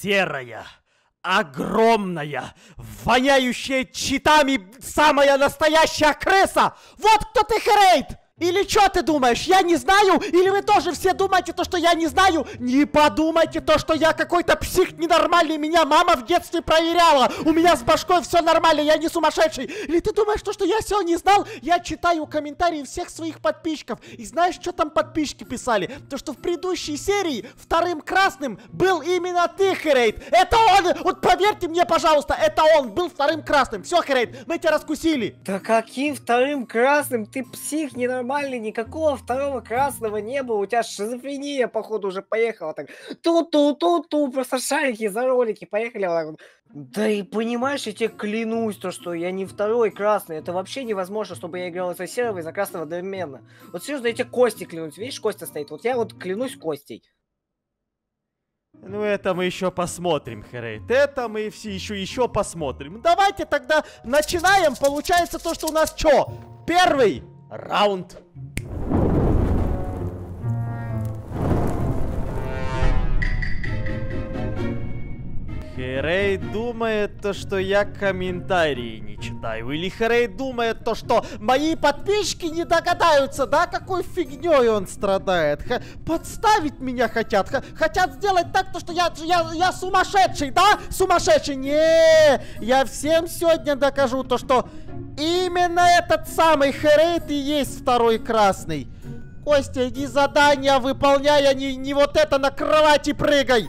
серая, огромная, воняющая читами самая настоящая крыса! Вот кто ты, Хрейт! Или что ты думаешь, я не знаю? Или вы тоже все думаете то, что я не знаю? Не подумайте то, что я какой-то псих ненормальный, меня мама в детстве проверяла. У меня с башкой все нормально, я не сумасшедший. Или ты думаешь то, что я все не знал? Я читаю комментарии всех своих подписчиков. И знаешь, что там подписчики писали? То, что в предыдущей серии вторым красным был именно ты, Херейт. Это он! Вот поверьте мне, пожалуйста, это он был вторым красным. Все, Херейт, мы тебя раскусили. Да каким вторым красным? Ты псих ненормальный нормальный, никакого второго красного не было. У тебя шизофрения, походу, уже поехала так. Ту-ту-ту-ту, просто шарики за ролики, поехали. Да и понимаешь, я тебе клянусь, то, что я не второй красный. Это вообще невозможно, чтобы я играл за серого и за красного одновременно. Вот серьезно, я тебе Кости клянусь. Видишь, Костя стоит. Вот я вот клянусь Костей. Ну, это мы еще посмотрим, Херейт. Это мы все еще еще посмотрим. Давайте тогда начинаем. Получается то, что у нас что? Первый раунд. Херей думает то, что я комментарии не читаю. Или Херей думает то, что мои подписчики не догадаются, да, какой фигней он страдает. Х подставить меня хотят. Х хотят сделать так, то, что я, я, я сумасшедший, да? Сумасшедший. Не, я всем сегодня докажу то, что именно этот самый Херей и есть второй красный. Костя, иди задание выполняй, а не, не вот это на кровати прыгай.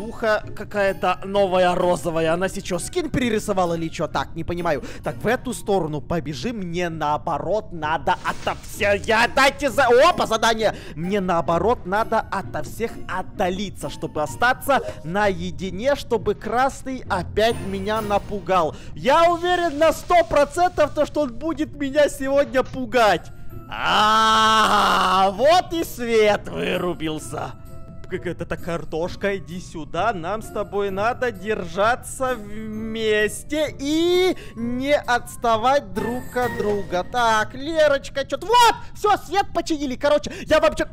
Ксюха какая-то новая розовая. Она сейчас скин перерисовала или что? Так, не понимаю. Так, в эту сторону побежим. Мне наоборот надо ото всех... Я дайте за... Опа, задание! Мне наоборот надо ото всех отдалиться, чтобы остаться наедине, чтобы красный опять меня напугал. Я уверен на сто процентов, то, что он будет меня сегодня пугать. А, -а, а, вот и свет вырубился какая-то картошка, иди сюда, нам с тобой надо держаться вместе и не отставать друг от друга. Так, Лерочка, что-то... Вот! Все, свет починили, короче, я вообще...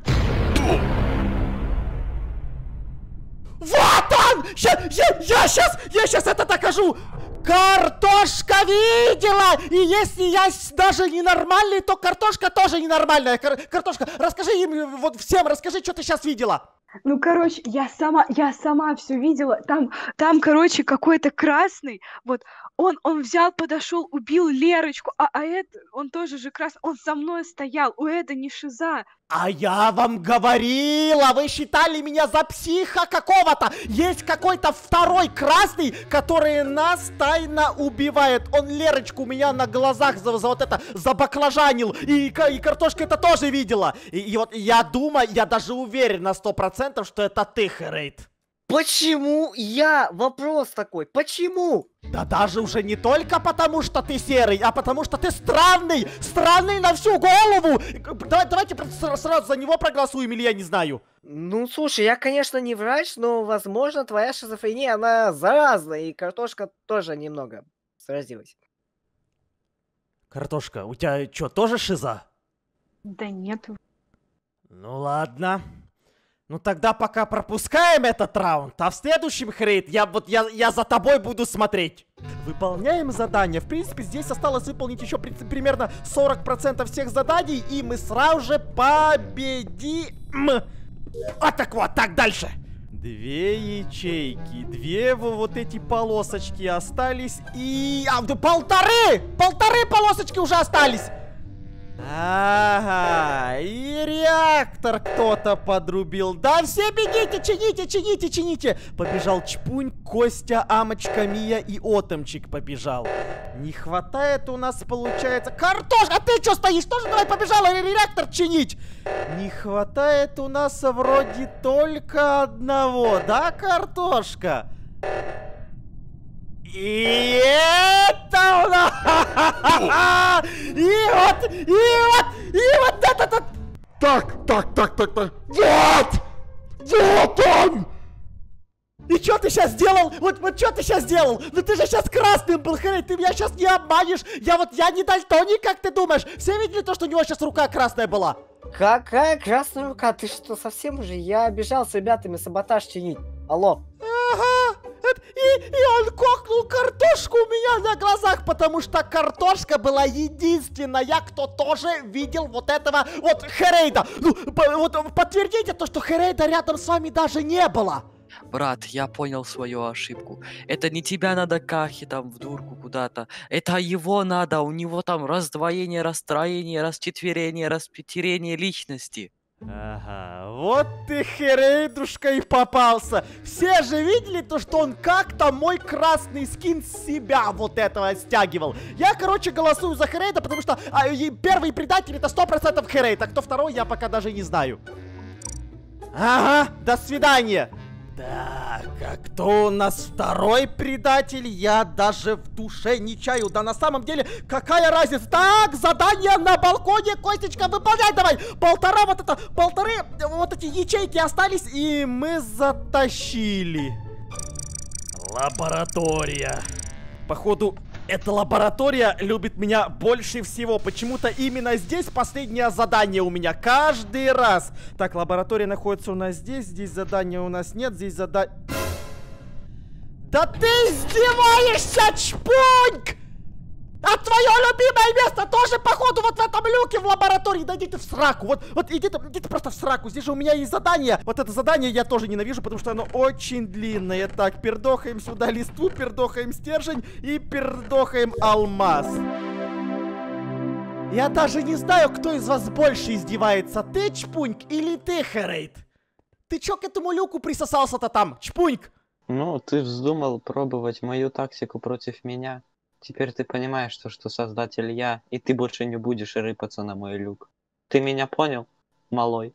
Вот он! Я, я, я сейчас, я сейчас это докажу! Картошка видела! И если я даже ненормальный, то картошка тоже ненормальная. Кар картошка, расскажи им, вот всем, расскажи, что ты сейчас видела. Ну, короче, я сама, я сама все видела. Там, там, короче, какой-то красный. Вот он, он взял, подошел, убил Лерочку, а, а это, он тоже же красный, он со мной стоял, у Эда не шиза. А я вам говорила, вы считали меня за психа какого-то. Есть какой-то второй красный, который нас тайно убивает. Он Лерочку у меня на глазах за, за вот это забаклажанил. И, и картошка это тоже видела. И, и вот я думаю, я даже уверен на сто процентов, что это ты, Херейт. Почему я? Вопрос такой. Почему? Да даже уже не только потому, что ты серый, а потому что ты странный! Странный на всю голову! Давай, давайте сразу за него проголосуем, или я не знаю. Ну, слушай, я, конечно, не врач, но, возможно, твоя шизофрения, она заразная, и картошка тоже немного заразилась. Картошка, у тебя что, тоже шиза? Да нет. Ну ладно. Ну тогда пока пропускаем этот раунд, а в следующем, Хрейт, я вот я, я за тобой буду смотреть. Выполняем задание. В принципе, здесь осталось выполнить еще при, примерно 40% всех заданий, и мы сразу же победим. А так вот, так дальше. Две ячейки, две вот эти полосочки остались и... А, да полторы! Полторы полосочки уже остались! Ага, и реактор кто-то подрубил. Да все бегите, чините, чините, чините. Побежал Чпунь, Костя, Амочка, Мия и Отомчик побежал. Не хватает у нас, получается... Картошка, а ты что стоишь? Тоже давай побежала реактор чинить. Не хватает у нас вроде только одного, да, картошка? И это у нас... И вот, и вот, и вот этот... Так, так, так, так, так. Вот! Вот он! И что ты сейчас сделал? Вот, вот что ты сейчас сделал? Ну ты же сейчас красным был, Хрей, ты меня сейчас не обманешь. Я вот, я не дальтоник, как ты думаешь? Все видели то, что у него сейчас рука красная была? Какая красная рука? Ты что, совсем уже? Я бежал с ребятами саботаж чинить. Алло. Ага, и, и он кокнул картошку у меня на глазах, потому что картошка была единственная, кто тоже видел вот этого вот Херейда. Ну, по- вот подтвердите то, что Херейда рядом с вами даже не было. Брат, я понял свою ошибку. Это не тебя надо кахи там в дурку куда-то. Это его надо. У него там раздвоение, расстроение, расчетверение, распятерение личности. Ага, вот ты херейдушка и попался. Все же видели то, что он как-то мой красный скин себя вот этого стягивал. Я, короче, голосую за Херейда, потому что а, и первый предатель это 100% Херейд, а кто второй, я пока даже не знаю. Ага, до свидания. Так, а кто у нас второй предатель? Я даже в душе не чаю. Да на самом деле, какая разница? Так, задание на балконе, Костечка, выполняй давай! Полтора вот это, полторы э, вот эти ячейки остались, и мы затащили. Лаборатория. Походу, эта лаборатория любит меня больше всего. Почему-то именно здесь последнее задание у меня. Каждый раз. Так, лаборатория находится у нас здесь. Здесь задания у нас нет. Здесь задание... Да ты издеваешься, чпуньк! А твое любимое место тоже, походу, вот в этом люке в лаборатории. Да иди в сраку. Вот, вот иди ты, иди ты просто в сраку. Здесь же у меня есть задание. Вот это задание я тоже ненавижу, потому что оно очень длинное. Так, пердохаем сюда листву, пердохаем стержень и пердохаем алмаз. Я даже не знаю, кто из вас больше издевается. Ты, Чпуньк, или ты, Херейт? Ты чё к этому люку присосался-то там, Чпуньк? Ну, ты вздумал пробовать мою тактику против меня. Теперь ты понимаешь, что, что создатель я, и ты больше не будешь рыпаться на мой люк. Ты меня понял, малой?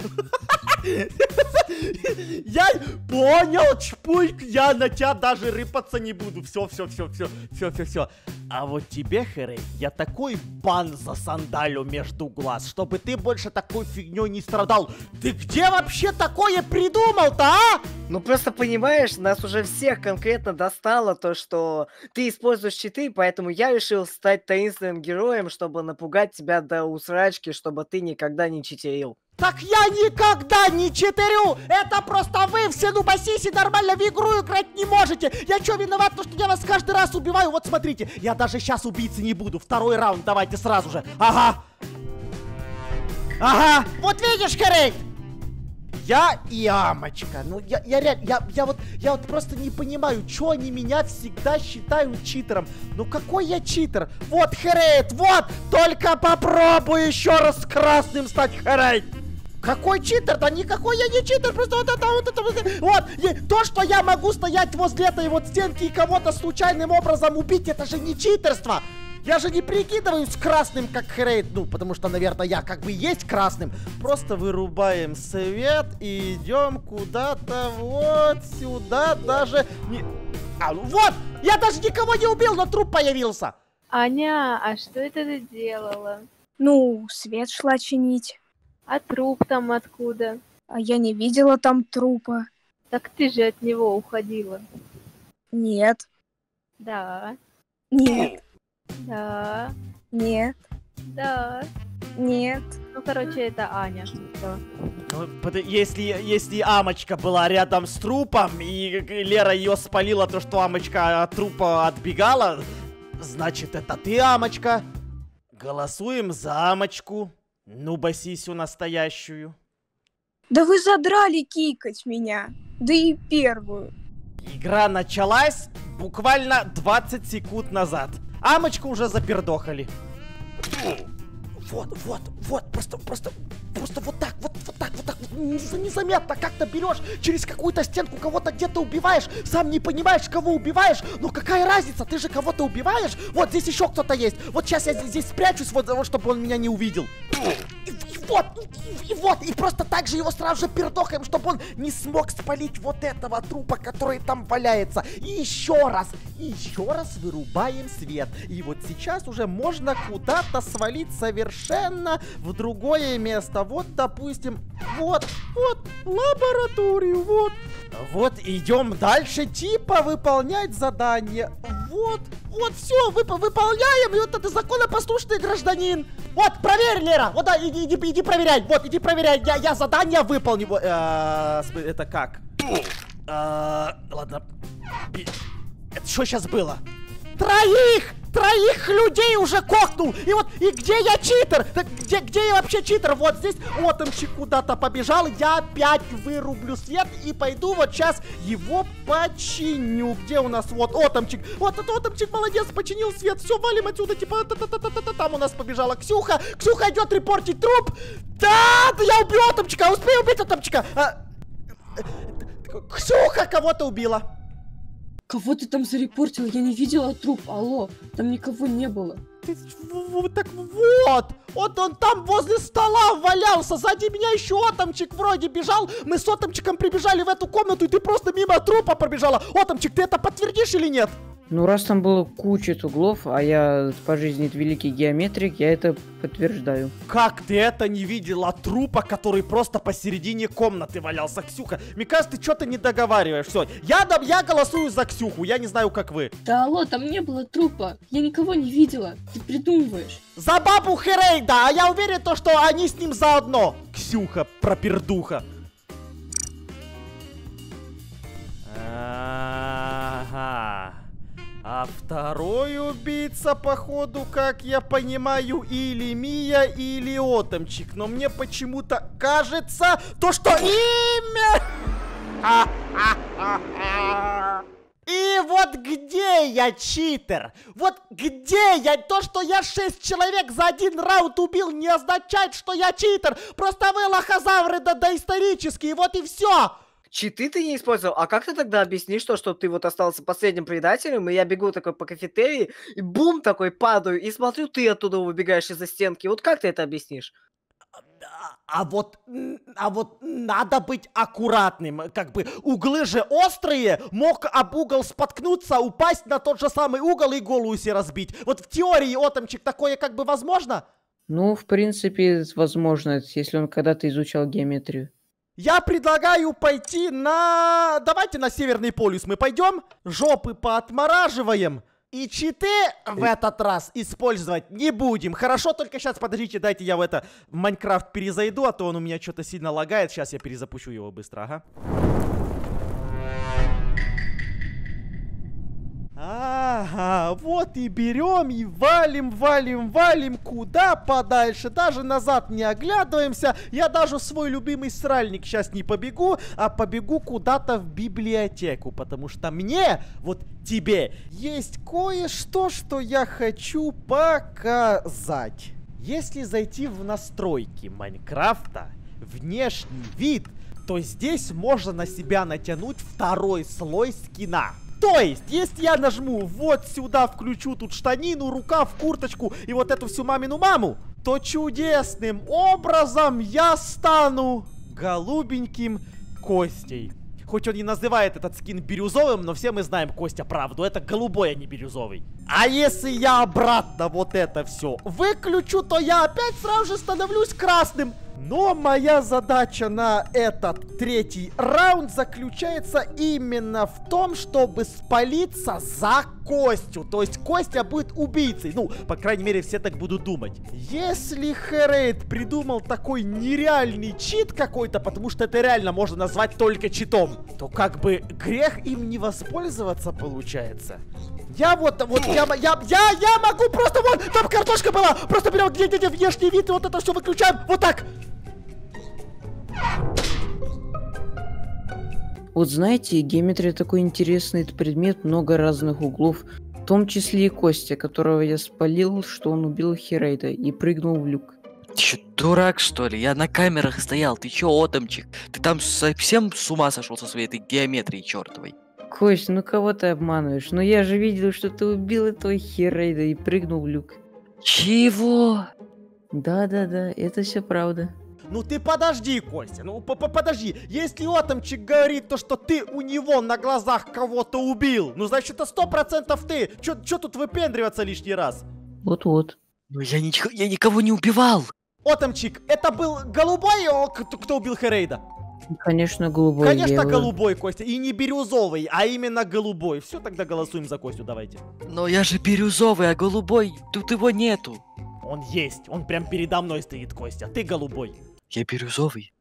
Я понял, Чпуньк, я на тебя даже рыпаться не буду. Все, все, все, все, все, все, все. А вот тебе, Хэрэй, я такой бан за сандалю между глаз, чтобы ты больше такой фигней не страдал. Ты где вообще такое придумал-то, а? Ну просто понимаешь, нас уже всех конкретно достало то, что ты используешь читы, поэтому я решил стать таинственным героем, чтобы напугать тебя до усрачки, чтобы ты никогда не читерил. Так я никогда не читерю! Это просто вы все нубасиси нормально в игру играть не можете! Я что, виноват, то, что я вас каждый раз убиваю? Вот смотрите, я даже сейчас убийцы не буду. Второй раунд давайте сразу же. Ага. Ага. Вот видишь, Хэрейт? Я и Амочка. Ну, я, я реально, я, я вот, я вот просто не понимаю, что они меня всегда считают читером. Ну, какой я читер? Вот, Хэрейт, вот! Только попробуй еще раз красным стать, Хэрейт! Какой читер? Да никакой я не читер, просто вот это, вот это, вот это. Вот, и то, что я могу стоять возле этой вот стенки и кого-то случайным образом убить, это же не читерство. Я же не прикидываюсь красным, как Хрейд, ну, потому что, наверное, я как бы есть красным. Просто вырубаем свет и идем куда-то вот сюда, даже не... А, вот! Я даже никого не убил, но труп появился! Аня, а что это ты делала? Ну, свет шла чинить. А труп там откуда? А я не видела там трупа. Так ты же от него уходила. Нет, Да, нет, да, нет, да. нет. Ну, короче, это Аня. Всё. Ну, под- Если, если Амочка была рядом с трупом, и Лера ее спалила, то, что Амочка от трупа отбегала, значит, это ты, Амочка. Голосуем за Амочку. Ну, басисю настоящую. Да вы задрали кикать меня. Да и первую. Игра началась буквально 20 секунд назад. Амочку уже запердохали. Вот, вот, вот, просто, просто, просто вот так, вот, вот так, вот так, незаметно как-то берешь, через какую-то стенку кого-то где-то убиваешь, сам не понимаешь, кого убиваешь, но какая разница, ты же кого-то убиваешь, вот здесь еще кто-то есть, вот сейчас я здесь, спрячусь, вот, чтобы он меня не увидел. Вот, и, и вот, и просто так же его сразу же пердохаем, чтобы он не смог спалить вот этого трупа, который там валяется. И еще раз, и еще раз вырубаем свет. И вот сейчас уже можно куда-то свалить совершенно в другое место. Вот, допустим, вот, вот, лабораторию, вот. Вот, идем дальше, типа выполнять задание. Вот, вот, все, выполняем, и вот это законопослушный гражданин. Вот, проверь, Лера, вот, да, иди, иди, иди проверяй, вот, иди проверяй, я, я задание выполню. Во- э, см- это как? А, ладно. Это что сейчас было? Троих! Троих людей уже кокнул! И вот, и где я читер? Где, где я вообще читер? Вот здесь Отомчик куда-то побежал, я опять вырублю свет и пойду вот сейчас его починю. Где у нас вот Отомчик? Вот этот Отомчик молодец, починил свет, все, валим отсюда, типа, та-та-та-та-та-та. там у нас побежала Ксюха. Ксюха идет репортить труп. Да, да я убью Отомчика, успею убить Отомчика. А, Ксюха кого-то убила. Кого ты там зарепортил? Я не видела труп. Алло, там никого не было. Ты в- в- так вот, вот он там возле стола валялся, сзади меня еще Отомчик вроде бежал, мы с Отомчиком прибежали в эту комнату, и ты просто мимо трупа пробежала. Отомчик, ты это подтвердишь или нет? Ну, раз там было куча углов, а я по жизни великий геометрик, я это подтверждаю. Как ты это не видела трупа, который просто посередине комнаты валялся, Ксюха? Мне кажется, ты что-то не договариваешь. Все, я, дам- я голосую за Ксюху, я не знаю, как вы. Да алло, там не было трупа. Я никого не видела. Ты придумываешь. За бабу Херейда, а я уверен, то, что они с ним заодно. Ксюха, пропердуха. А второй убийца, походу, как я понимаю, или Мия, или Отомчик. Но мне почему-то кажется, то, что имя... И вот где я читер? Вот где я? То, что я шесть человек за один раунд убил, не означает, что я читер. Просто вы лохозавры да доисторические, вот и все. Читы ты не использовал, а как ты тогда объяснишь то, что ты вот остался последним предателем, и я бегу такой по кафетерии, и бум такой падаю, и смотрю, ты оттуда выбегаешь из-за стенки. Вот как ты это объяснишь? А, а вот, а вот надо быть аккуратным. Как бы углы же острые, мог об угол споткнуться, упасть на тот же самый угол и голову себе разбить. Вот в теории, Отомчик, такое как бы возможно? Ну, в принципе, возможно, если он когда-то изучал геометрию. Я предлагаю пойти на... Давайте на Северный полюс мы пойдем, жопы поотмораживаем. И читы в этот раз использовать не будем. Хорошо, только сейчас, подождите, дайте я в это в Майнкрафт перезайду, а то он у меня что-то сильно лагает. Сейчас я перезапущу его быстро, ага. Ага, вот и берем и валим, валим, валим куда подальше, даже назад не оглядываемся. Я даже свой любимый сральник сейчас не побегу, а побегу куда-то в библиотеку, потому что мне, вот тебе, есть кое-что, что я хочу показать. Если зайти в настройки Майнкрафта, внешний вид, то здесь можно на себя натянуть второй слой скина. То есть, если я нажму вот сюда, включу тут штанину, рукав, курточку и вот эту всю мамину маму, то чудесным образом я стану голубеньким Костей. Хоть он и называет этот скин бирюзовым, но все мы знаем, Костя, правду. Это голубой, а не бирюзовый. А если я обратно вот это все выключу, то я опять сразу же становлюсь красным. Но моя задача на этот третий раунд заключается именно в том, чтобы спалиться за Костю. То есть Костя будет убийцей. Ну, по крайней мере, все так будут думать. Если Херейд придумал такой нереальный чит какой-то, потому что это реально можно назвать только читом, то как бы грех им не воспользоваться получается. Я вот, вот, я, я, я, я могу просто, вот, там картошка была, просто берем где-где внешний вид и вот это все выключаем, вот так. Вот знаете, геометрия такой интересный предмет, много разных углов, в том числе и Костя, которого я спалил, что он убил Херейда и прыгнул в люк. Ты чё, дурак, что ли? Я на камерах стоял. Ты чё, отомчик? Ты там совсем с ума сошел со своей этой геометрией чертовой? Кость, ну кого ты обманываешь? Ну я же видел, что ты убил этого Херейда и прыгнул в люк. Чего? Да-да-да, это все правда. Ну ты подожди, Костя, ну п- п- подожди. Если Отомчик говорит то, что ты у него на глазах кого-то убил, ну значит это сто процентов ты. Чё, чё тут выпендриваться лишний раз? Вот-вот. Ну я, ничего, я никого не убивал. Отомчик, это был голубой, о, кто, кто убил Херейда? Конечно, голубой. Конечно, его- голубой, Костя. И не бирюзовый, а именно голубой. Все, тогда голосуем за Костю, давайте. Но я же бирюзовый, а голубой, тут его нету. Он есть, он прям передо мной стоит, Костя. Ты голубой. Я бирюзовый.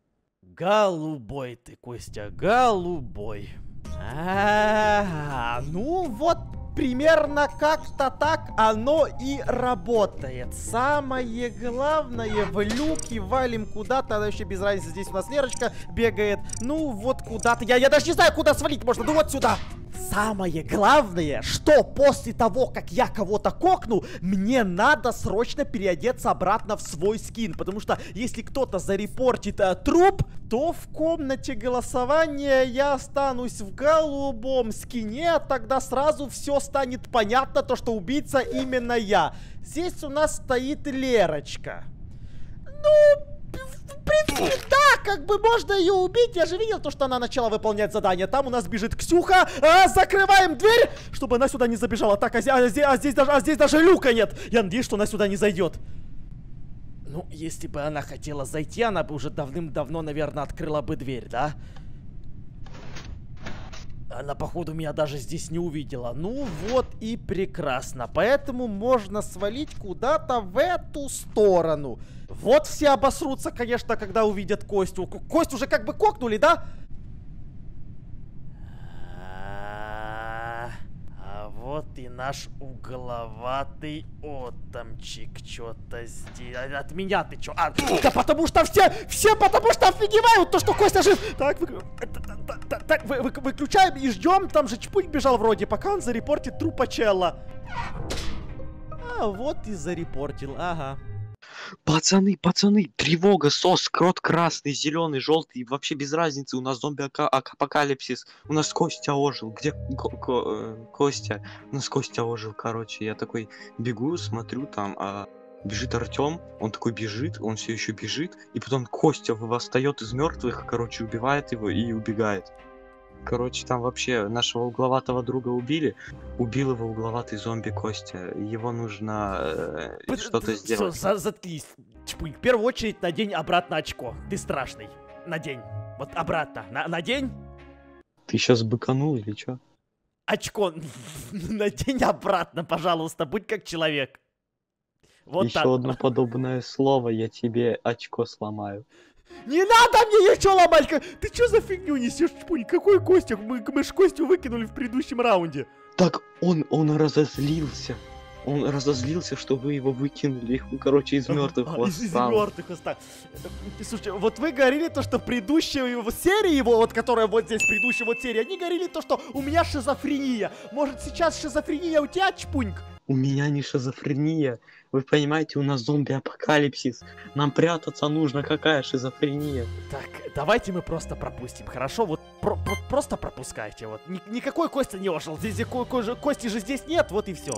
Голубой ты, Костя, голубой. А, ну вот примерно как-то так оно и работает. Самое главное, в люки валим куда-то, вообще без разницы, здесь у нас Лерочка бегает. Ну вот куда-то, я, я даже не знаю, куда свалить можно, ну вот сюда. Самое главное, что после того, как я кого-то кокну, мне надо срочно переодеться обратно в свой скин. Потому что если кто-то зарепортит э, труп, то в комнате голосования я останусь в голубом скине, а тогда сразу все станет понятно, то что убийца именно я. Здесь у нас стоит Лерочка. Ну, принципе, да, как бы можно ее убить. Я же видел то, что она начала выполнять задание. Там у нас бежит Ксюха. А, закрываем дверь, чтобы она сюда не забежала. Так, а, зи- а зи- а здесь, даже, а здесь даже люка нет. Я надеюсь, что она сюда не зайдет. Ну, если бы она хотела зайти, она бы уже давным-давно, наверное, открыла бы дверь, да? Она, походу, меня даже здесь не увидела. Ну вот и прекрасно. Поэтому можно свалить куда-то в эту сторону. Вот все обосрутся, конечно, когда увидят Костю. Ко- Кость уже как бы кокнули, да? А, а вот и наш угловатый отомчик. Что-то здесь... А, От меня ты чё? А, да потому что все, все потому что офигевают то, что Костя жив. Так, та- так, вы- вы- выключаем и ждем. Там же Чпунь бежал вроде, пока он зарепортит трупа чела. А, вот и зарепортил, ага. Пацаны, пацаны, тревога, сос, крот красный, зеленый, желтый, вообще без разницы, у нас зомби-апокалипсис, у нас Костя ожил, где Ко- Ко- э, Костя? У нас Костя ожил, короче, я такой бегу, смотрю там, а бежит Артем, он такой бежит, он все еще бежит, и потом Костя восстает из мертвых, короче, убивает его и убегает. Короче, там вообще нашего угловатого друга убили, убил его угловатый зомби Костя, его нужно э, что-то сделать. за- заткнись. Чпунь, в первую очередь надень обратно очко. Ты страшный. Надень. Вот обратно. На- надень Ты сейчас быканул или чё? очко. надень обратно, пожалуйста. Будь как человек. Вот Еще так. одно подобное слово, я тебе очко сломаю. Не надо мне еще ломать! Ты что за фигню несешь, Чпунь? Какой Костя? Мы, мы ж Костю выкинули в предыдущем раунде. Так он, он разозлился. Он разозлился, что вы его выкинули. Короче, из мертвых А, из, из восстал. мертвых восстал. Слушайте, вот вы говорили то, что в предыдущей его серии, его, вот которая вот здесь, предыдущая вот серия, они говорили то, что у меня шизофрения. Может, сейчас шизофрения у тебя, Чпуньк? У меня не шизофрения. Вы понимаете, у нас зомби-апокалипсис. Нам прятаться нужно. Какая шизофрения? Так, давайте мы просто пропустим, хорошо? Вот про- про- просто пропускайте. Вот Ни- никакой Костя не ожил. Здесь ко- ко- же- Кости же здесь нет, вот и все.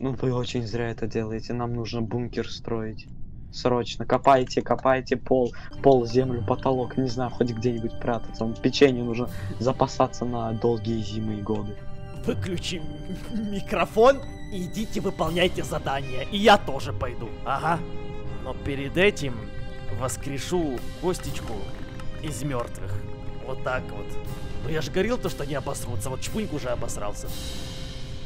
Ну вы очень зря это делаете. Нам нужно бункер строить. Срочно. Копайте, копайте пол, пол, землю, потолок. Не знаю, хоть где-нибудь прятаться. Вон Печенье нужно запасаться на долгие зимы и годы. Выключи микрофон идите выполняйте задание. И я тоже пойду. Ага. Но перед этим воскрешу Костечку из мертвых. Вот так вот. Ну я же говорил то, что они обосрутся. Вот Чпуньк уже обосрался.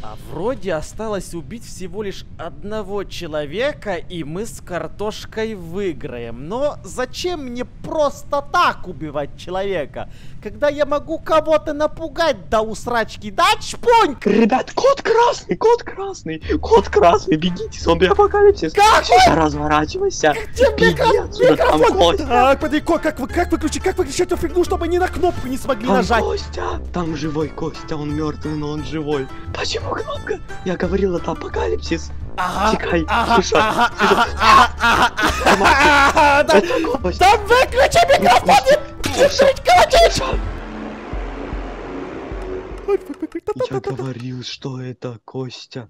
А вроде осталось убить всего лишь одного человека, и мы с картошкой выиграем. Но зачем мне просто так убивать человека, когда я могу кого-то напугать до усрачки, да, чпунь? Ребят, кот красный, кот красный, кот красный, бегите, зомби-апокалипсис. Какой? Разворачивайся. Где Беги микро- отсюда, там микрофон? Костя. Так, подожди, как, как выключить, как выключить эту фигню, чтобы они на кнопку не смогли Там нажать? Костя, там живой Костя, он мертвый, но он живой. Почему кнопка? Я говорил, это апокалипсис. Ага, Тикай, ага, тише, ага, тише. ага, ага, ага, ага, Костя. Да выключи микрофон! Я говорил, что это Костя.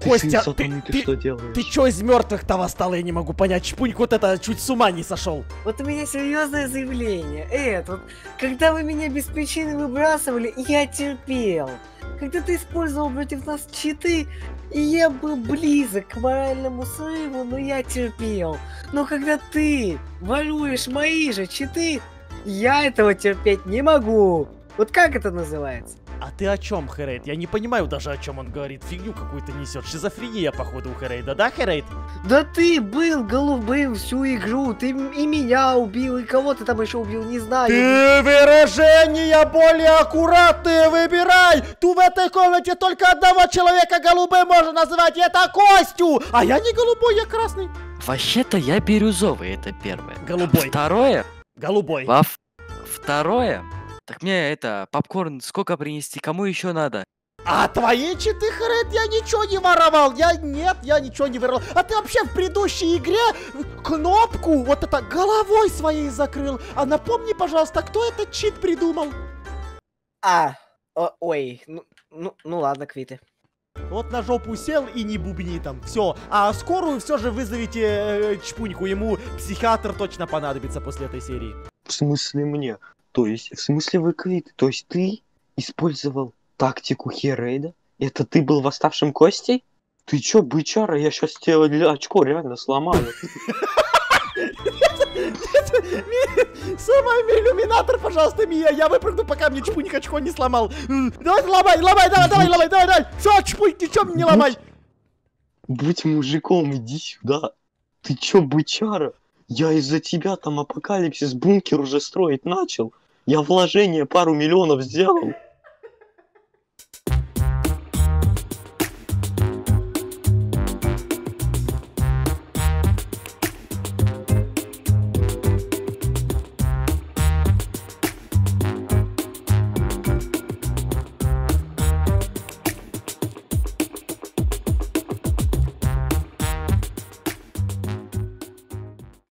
Ты Костя, ты- ты, ты- что делаешь? Ты чё из мертвых-то восстал, я не могу понять. Чпуньк вот это чуть с ума не сошел. Вот у меня серьезное заявление. Эд, вот когда вы меня без причины выбрасывали, я терпел. Когда ты использовал против нас читы, я был близок к моральному срыву, но я терпел. Но когда ты воруешь мои же читы, я этого терпеть не могу. Вот как это называется? А ты о чем, Херейд? Я не понимаю даже, о чем он говорит. Фигню какую-то несет. Шизофрения, походу, у Херейда, да, Херейд? Да ты был голубым всю игру, ты и меня убил, и кого ты там еще убил, не знаю. Ты выражения более аккуратные выбирай! Тут в этой комнате только одного человека голубым можно называть, и это Костю! А я не голубой, я красный. Вообще-то я бирюзовый, это первое. Голубой. Второе, Голубой. во второе, так мне это, попкорн сколько принести, кому еще надо? А твои читы, Хред, я ничего не воровал. Я нет, я ничего не воровал. А ты вообще в предыдущей игре кнопку вот это головой своей закрыл. А напомни, пожалуйста, кто этот чит придумал? А, о- ой, ну, ну, ну ладно, квиты. Вот на жопу сел и не бубни там. Все. А скорую все же вызовите э, Чпуньку. Ему психиатр точно понадобится после этой серии. В смысле мне? То есть, в смысле вы квиты? То есть ты использовал тактику Херейда? Это ты был восставшим Костей? Ты чё, бычара, я сейчас тебе очко реально сломаю. Самый иллюминатор, пожалуйста, Мия. Я выпрыгну, пока мне Чпунька очко не сломал. Давай, ломай, ломай, давай, давай, ломай, давай, давай. Все, Чпунь, ничего мне не ломай. Будь мужиком, иди сюда. Ты чё, бычара? Я из-за тебя там апокалипсис бункер уже строить начал. Я вложение пару миллионов сделал.